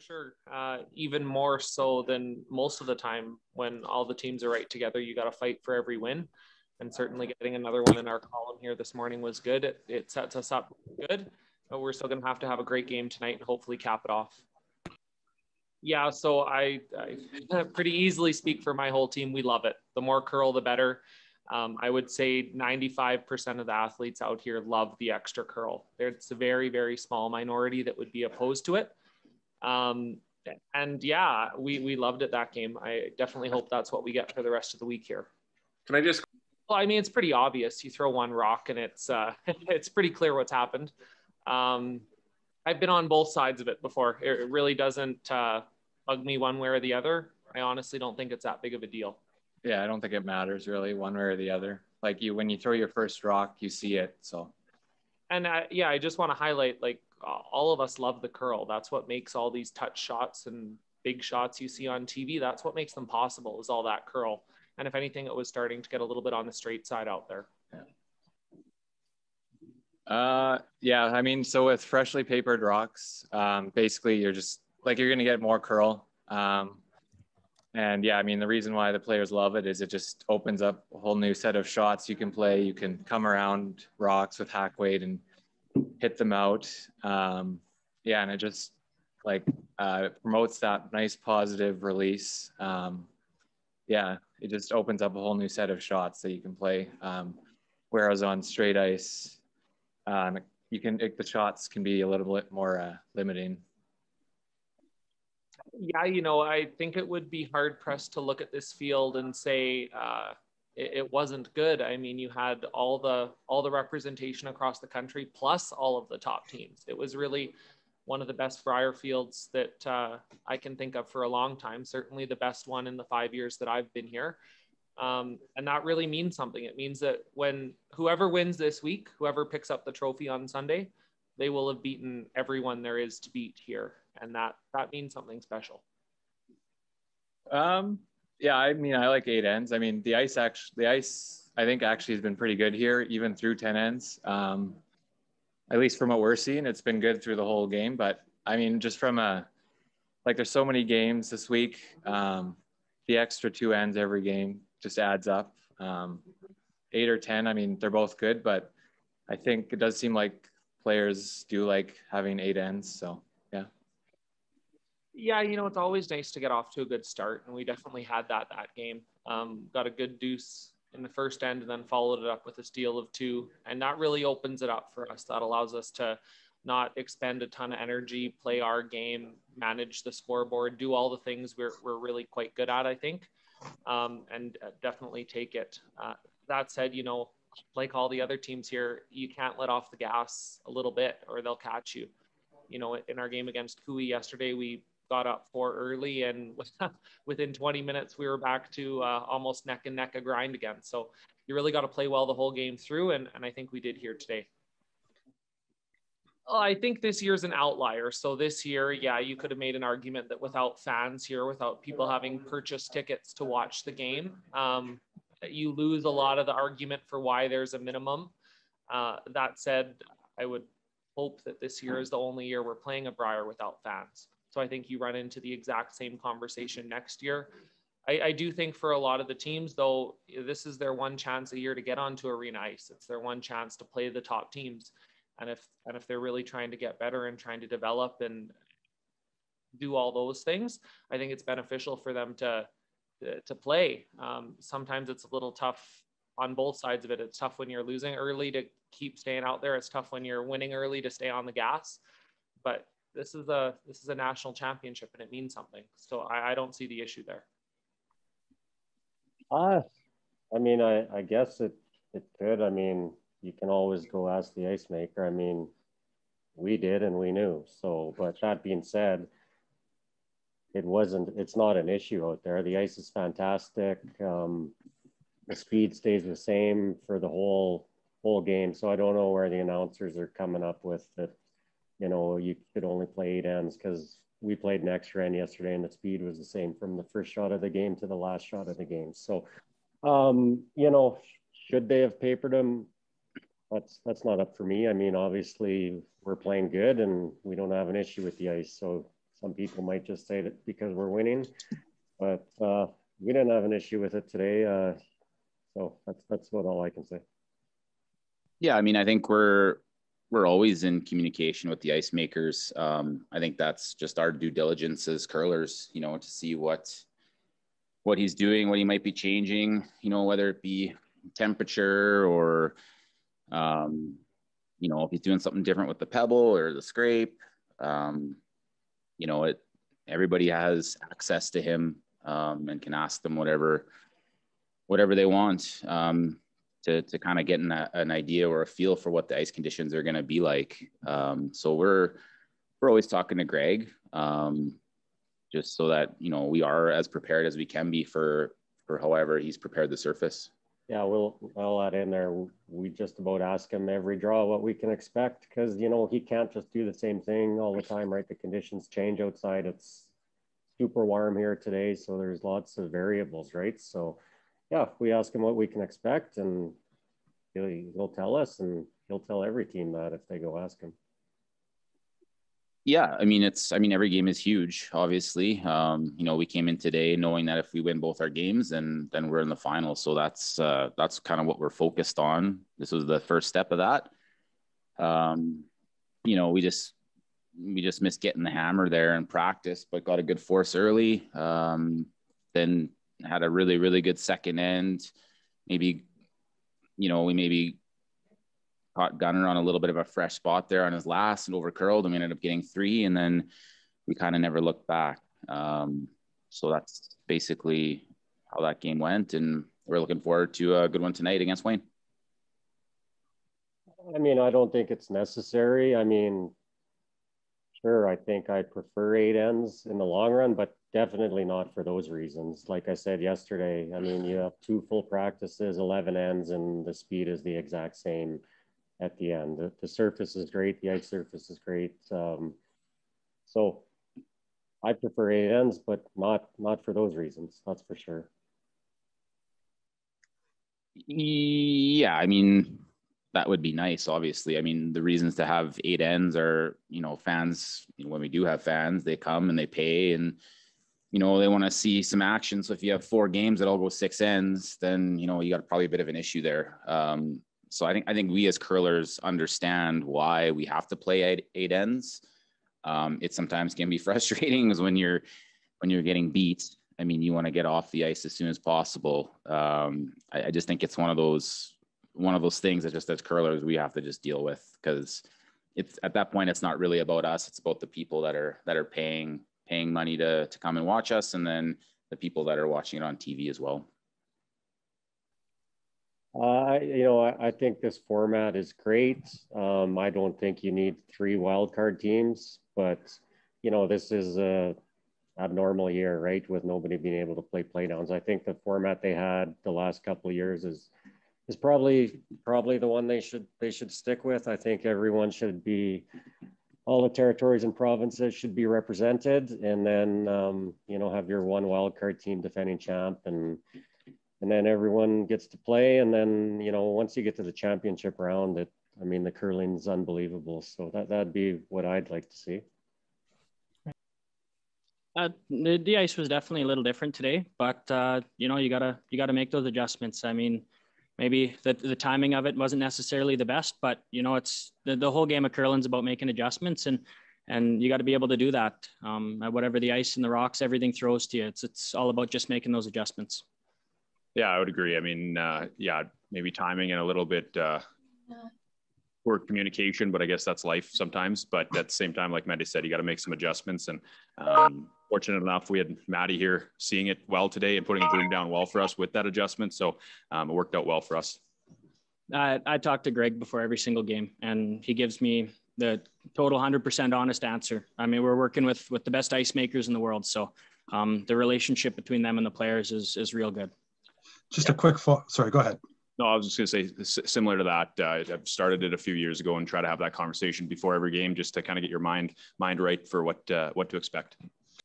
sure. Uh, even more so than most of the time when all the teams are right together, you got to fight for every win. And certainly getting another one in our column here this morning was good. It, it sets us up good, but we're still going to have to have a great game tonight and hopefully cap it off. Yeah, so I, I pretty easily speak for my whole team. We love it. The more curl, the better. Um, I would say 95% of the athletes out here love the extra curl. It's a very, very small minority that would be opposed to it. Um, and yeah, we, we loved it that game. I definitely hope that's what we get for the rest of the week here. Can I just? Well, I mean, it's pretty obvious. You throw one rock and it's, uh, it's pretty clear what's happened. Um, I've been on both sides of it before. It really doesn't uh, bug me one way or the other. I honestly don't think it's that big of a deal. Yeah, I don't think it matters really one way or the other. Like you, when you throw your first rock, you see it. So, and uh, yeah, I just want to highlight like all of us love the curl. That's what makes all these touch shots and big shots you see on TV. That's what makes them possible is all that curl. And if anything, it was starting to get a little bit on the straight side out there. Uh, yeah, I mean, so with freshly papered rocks, um, basically you're just like you're gonna get more curl. Um, and yeah, I mean, the reason why the players love it is it just opens up a whole new set of shots you can play. You can come around rocks with hack weight and hit them out. Um, yeah, and it just like uh, promotes that nice positive release. Um, yeah, it just opens up a whole new set of shots that you can play. Um, whereas on straight ice, um, you can it, the shots can be a little bit more uh, limiting yeah, you know, I think it would be hard pressed to look at this field and say uh, it, it, wasn't good. I mean, you had all the all the representation across the country, plus all of the top teams. It was really one of the best Brier fields that uh, I can think of for a long time. Certainly the best one in the five years that I've been here. Um, and that really means something. It means that when whoever wins this week, whoever picks up the trophy on Sunday, they will have beaten everyone there is to beat here and that that means something special. Um, yeah, I mean, I like eight ends. I mean, the ice actually, the ice, I think actually has been pretty good here, even through ten ends. Um, at least from what we're seeing, it's been good through the whole game. But I mean, just from a like, there's so many games this week. Um, the extra two ends every game just adds up. Um, eight or ten, I mean, they're both good, but I think it does seem like players do like having eight ends. So yeah, you know, it's always nice to get off to a good start, and we definitely had that that game. Um, got a good deuce in the first end, and then followed it up with a steal of two, and that really opens it up for us. That allows us to not expend a ton of energy, play our game, manage the scoreboard, do all the things we're we're really quite good at, I think, um, and uh, definitely take it. Uh, that said, you know, like all the other teams here, you can't let off the gas a little bit, or they'll catch you you know, in our game against Koe yesterday, we got up for early, and within 20 minutes we were back to uh, almost neck and neck a grind again. So you really got to play well the whole game through, and, and I think we did here today. I think this year's an outlier. So this year, yeah, you could have made an argument that without fans here, without people having purchased tickets to watch the game, um, you lose a lot of the argument for why there's a minimum. Uh, that said, I would hope that this year is the only year we're playing a Brier without fans. So I think you run into the exact same conversation next year. I, I, do think for a lot of the teams, though, this is their one chance a year to get onto arena ice. It's their one chance to play the top teams. And if and if they're really trying to get better and trying to develop and do all those things, I think it's beneficial for them to to play. Um, sometimes it's a little tough on both sides of it. It's tough when you're losing early to keep staying out there. It's tough when you're winning early to stay on the gas. But this is a this is a national championship and it means something. So I, I don't see the issue there. Uh, I mean, I, I guess it it could. I mean, you can always go ask the ice maker. I mean, we did and we knew. So, but that being said, it wasn't. It's not an issue out there. The ice is fantastic. Um, the speed stays the same for the whole whole game. So I don't know where the announcers are coming up with that you know, you could only play eight ends because we played an extra end yesterday and the speed was the same from the first shot of the game to the last shot of the game. So, um, you know, should they have papered them? That's that's not up for me. I mean, obviously we're playing good and we don't have an issue with the ice. So some people might just say that because we're winning, but uh, we didn't have an issue with it today. Uh, so that's that's about all I can say. Yeah, I mean, I think we're we're always in communication with the ice makers. Um, I think that's just our due diligence as curlers, you know, to see what what he's doing, what he might be changing, you know, whether it be temperature or um, you know, if he's doing something different with the pebble or the scrape. Um, you know, it everybody has access to him um, and can ask them whatever whatever they want um, to to kind of get an, an idea or a feel for what the ice conditions are going to be like. Um, so we're we're always talking to Greg, um, just so that you know we are as prepared as we can be for for however he's prepared the surface. Yeah, we'll I'll add in there. We just about ask him every draw what we can expect because you know he can't just do the same thing all the time, right? The conditions change outside. It's super warm here today, so there's lots of variables, right? So yeah, we ask him what we can expect, and he'll, he'll tell us, and he'll tell every team that if they go ask him yeah, I mean, it's, I mean, every game is huge, obviously. Um, you know, we came in today knowing that if we win both our games, then, then we're in the final. So that's, uh, that's kind of what we're focused on. This was the first step of that. Um, you know, we just, we just missed getting the hammer there in practice, but got a good force early. Um, then had a really, really good second end. Maybe, you know, we maybe caught Gunner on a little bit of a fresh spot there on his last and over curled, and we ended up getting three, and then we kind of never looked back. Um, so that's basically how that game went, and we're looking forward to a good one tonight against Wayne. I mean, I don't think it's necessary. I mean, sure, I think I prefer eight ends in the long run, but definitely not for those reasons. Like I said yesterday, I mean, you have two full practices, 11 ends, and the speed is the exact same at the end. The, the surface is great. The ice surface is great. Um, so I prefer eight ends, but not not for those reasons. That's for sure. Yeah, I mean that would be nice. Obviously, I mean the reasons to have eight ends are you know fans. You know, when we do have fans, they come and they pay and you know they want to see some action. So if you have four games that all go six ends, then you know you got probably a bit of an issue there. Um, so I think I think we as curlers understand why we have to play eight, eight ends. Um, it sometimes can be frustrating because when you're when you're getting beat, I mean, you want to get off the ice as soon as possible. Um, I, I, just think it's one of those one of those things that just as curlers we have to just deal with because it's at that point it's not really about us; it's about the people that are that are paying paying money to to come and watch us, and then the people that are watching it on TV as well. Uh, you know, I, I, think this format is great. Um, I don't think you need three wildcard teams, but you know, this is a abnormal year, right? With nobody being able to play playdowns. I think the format they had the last couple of years is is probably probably the one they should they should stick with. I think everyone should be all the territories and provinces should be represented, and then um, you know have your one wildcard team defending champ and and then everyone gets to play. And then, you know, once you get to the championship round, it, I mean, the curling's unbelievable. So that, that'd be what I'd like to see. Uh, the, the ice was definitely a little different today, but uh, you know you gotta you gotta make those adjustments. I mean, maybe the, the timing of it wasn't necessarily the best, but you know it's the, the whole game of curling's about making adjustments, and and you got to be able to do that. Um, whatever the ice and the rocks, everything throws to you. It's it's all about just making those adjustments. Yeah, I would agree. I mean, uh, yeah, maybe timing and a little bit uh, poor communication, but I guess that's life sometimes. But at the same time, like Maddie said, you got to make some adjustments. And um, fortunate enough, we had Maddie here seeing it well today and putting the boom down well for us with that adjustment. So um, it worked out well for us. I, I talk to Greg before every single game, and he gives me the total 100% honest answer. I mean, we're working with with the best ice makers in the world, so um, the relationship between them and the players is is real good. Just a quick fo- sorry, go ahead. No, I was just going to say similar to that. Uh, I've started it a few years ago and try to have that conversation before every game, just to kind of get your mind mind right for what uh, what to expect.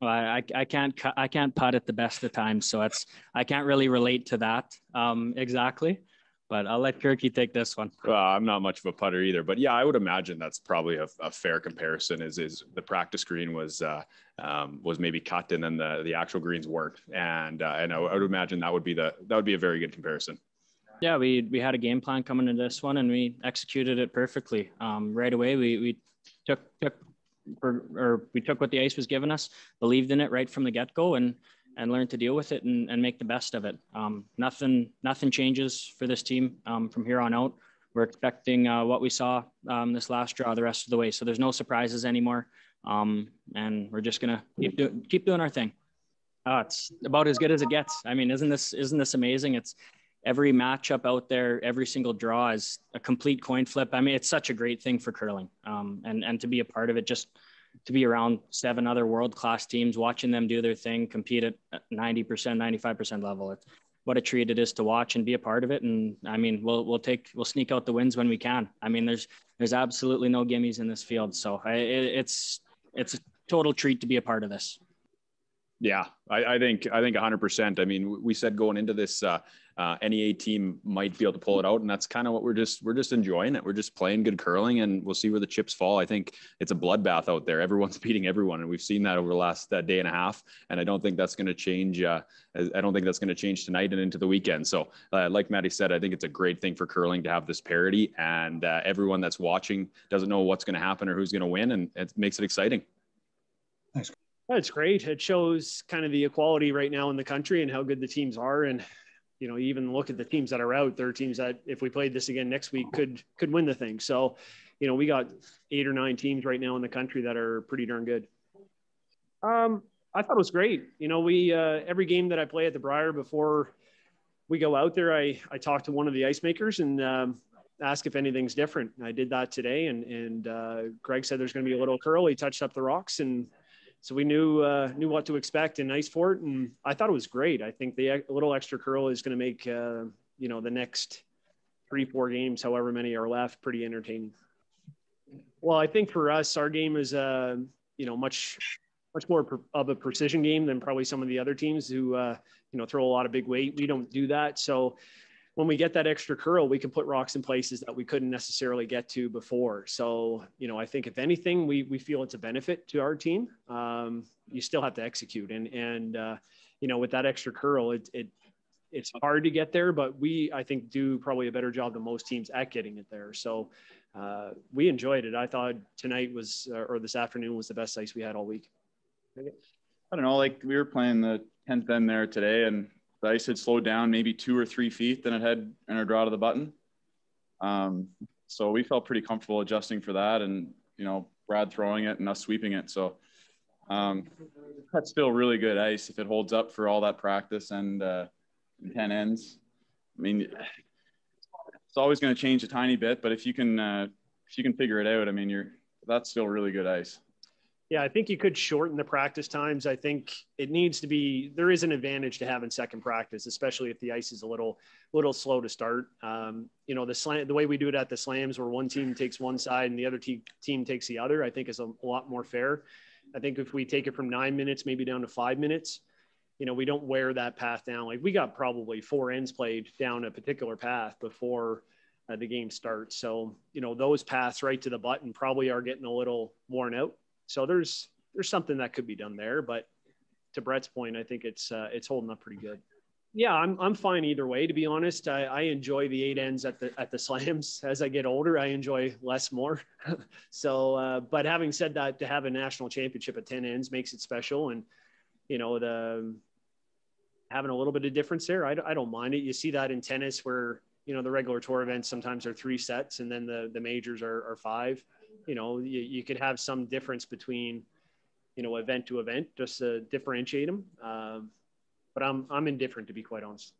Well, I, I can't I can't putt at the best of times, so it's I can't really relate to that um, exactly. but I'll let Kirky take this one. Well, I'm not much of a putter either, but yeah, I would imagine that's probably a, a fair comparison. Is is the practice green was uh, um, was maybe cut and then the the actual greens weren't, and uh, and I, I would imagine that would be the that would be a very good comparison. Yeah, we we had a game plan coming into this one, and we executed it perfectly. Um, right away, we we took took or, we took what the ice was giving us, believed in it right from the get go, and and learn to deal with it and, and make the best of it. Um, nothing nothing changes for this team um, from here on out. We're expecting uh, what we saw um, this last draw the rest of the way. So there's no surprises anymore, um, and we're just gonna keep do- keep doing our thing. Uh, it's about as good as it gets. I mean, isn't this isn't this amazing? It's every matchup out there, every single draw is a complete coin flip. I mean, it's such a great thing for curling, um, and and to be a part of it just to be around seven other world class teams, watching them do their thing, compete at 90%, 95% level. It's what a treat it is to watch and be a part of it. And I mean, we'll, we'll take, we'll sneak out the wins when we can. I mean, there's, there's absolutely no gimmies in this field. So I, it, it's, it's a total treat to be a part of this. Yeah, I, I think I think 100%. I mean, we said going into this, uh, uh, NEA team might be able to pull it out, and that's kind of what we're just we're just enjoying it. We're just playing good curling, and we'll see where the chips fall. I think it's a bloodbath out there. Everyone's beating everyone, and we've seen that over the last uh, day and a half. And I don't think that's going to change. Uh, I don't think that's going to change tonight and into the weekend. So, uh, like Maddie said, I think it's a great thing for curling to have this parity, and uh, everyone that's watching doesn't know what's going to happen or who's going to win, and it makes it exciting. Thanks. That's great. It shows kind of the equality right now in the country and how good the teams are. And you know, even look at the teams that are out. There are teams that, if we played this again next week, could could win the thing. So, you know, we got eight or nine teams right now in the country that are pretty darn good. Um, I thought it was great. You know, we uh, every game that I play at the Brier before we go out there, I I talk to one of the ice makers and um, ask if anything's different. I did that today, and and uh, Greg said there's going to be a little curl. He touched up the rocks, and so we knew uh, knew what to expect in Ice Fort, and I thought it was great. I think the little extra curl is going to make uh, you know the next three four games, however many are left, pretty entertaining. Well, I think for us, our game is uh, you know much much more of a precision game than probably some of the other teams who uh, you know throw a lot of big weight. We don't do that, so when we get that extra curl, we can put rocks in places that we couldn't necessarily get to before. So, you know, I think if anything, we, we feel it's a benefit to our team. Um, you still have to execute. And, and, uh, you know, with that extra curl, it, it, it's hard to get there, but we, I think, do probably a better job than most teams at getting it there. So uh, we enjoyed it. I thought tonight was, uh, or this afternoon was the best ice we had all week. I don't know, like we were playing the 10th end there today and the ice had slowed down maybe two or three feet than it had in our draw to the button. Um, so we felt pretty comfortable adjusting for that and, you know, Brad throwing it and us sweeping it. So um, that's still really good ice if it holds up for all that practice and uh, 10 ends. I mean, it's always going to change a tiny bit, but if you can, uh, if you can figure it out, I mean, you're, that's still really good ice. Yeah, I think you could shorten the practice times. I think it needs to be there is an advantage to having second practice, especially if the ice is a little little slow to start. Um, you know, the slam the way we do it at the slams, where one team takes one side and the other te- team takes the other, I think is a, a lot more fair. I think if we take it from nine minutes, maybe down to five minutes, you know, we don't wear that path down. Like we got probably four ends played down a particular path before uh, the game starts. So, you know, those paths right to the button probably are getting a little worn out. So there's there's something that could be done there, but to Brett's point, I think it's uh, it's holding up pretty good. Yeah, I'm I'm fine either way. To be honest, I, I enjoy the eight ends at the at the slams. As I get older, I enjoy less more. so, uh, but having said that, to have a national championship at ten ends makes it special, and you know the having a little bit of difference there, I, I don't mind it. You see that in tennis where you know the regular tour events sometimes are three sets, and then the the majors are, are five you know, you, you could have some difference between, you know, event to event, just to differentiate them. Um, but I'm, I'm indifferent to be quite honest.